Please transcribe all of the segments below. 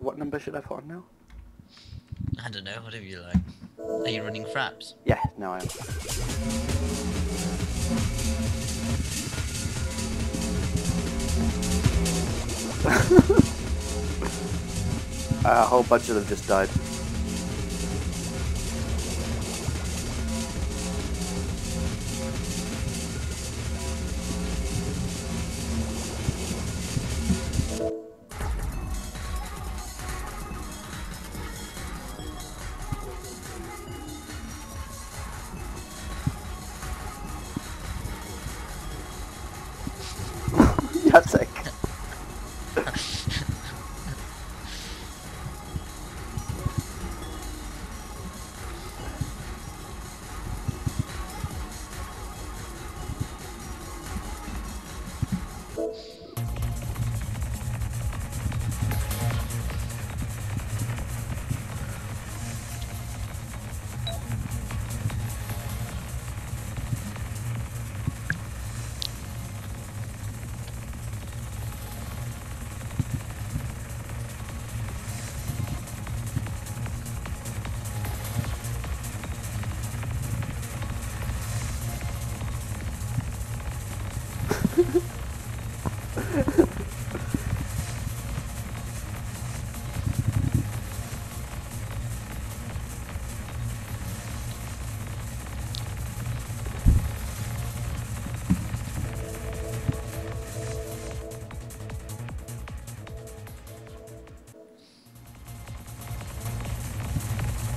What number should I put on now? I don't know, whatever you like. Are you running fraps? Yeah, no I am. a whole bunch of them just died. Jacek.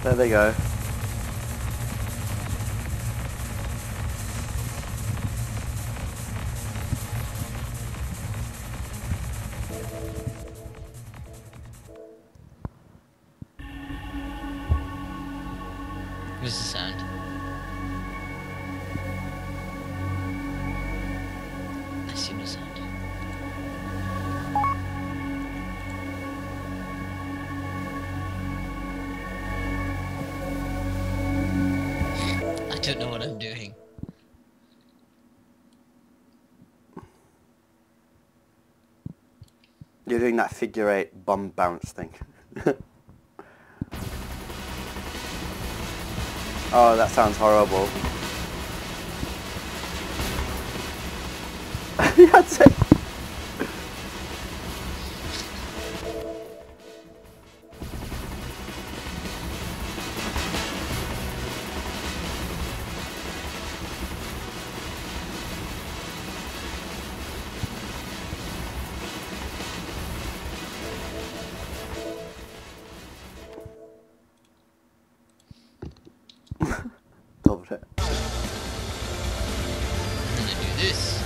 There they go. What's the sound? Don't know what I'm doing. You're doing that figure eight bomb bounce thing. oh, that sounds horrible. That's it. This.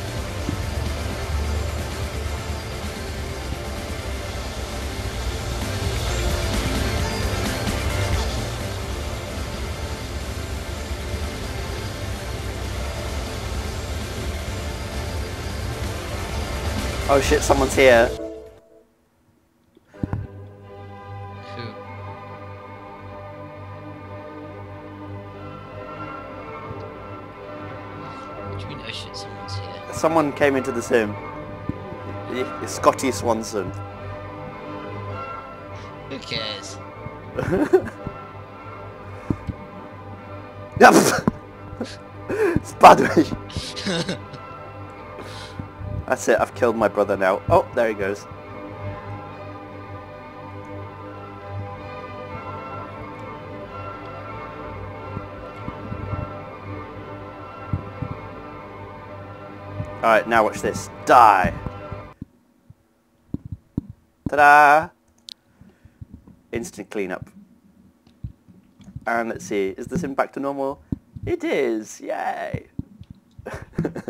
Oh shit, someone's here. What do you mean, oh shit, someone's here? Someone came into the sim. Scotty Swanson. Who cares? Yep. Spadłeś. That's it, I've killed my brother now. Oh, there he goes. Alright, now watch this. Die! Ta-da! Instant cleanup. And let's see, is this in back to normal? It is! Yay!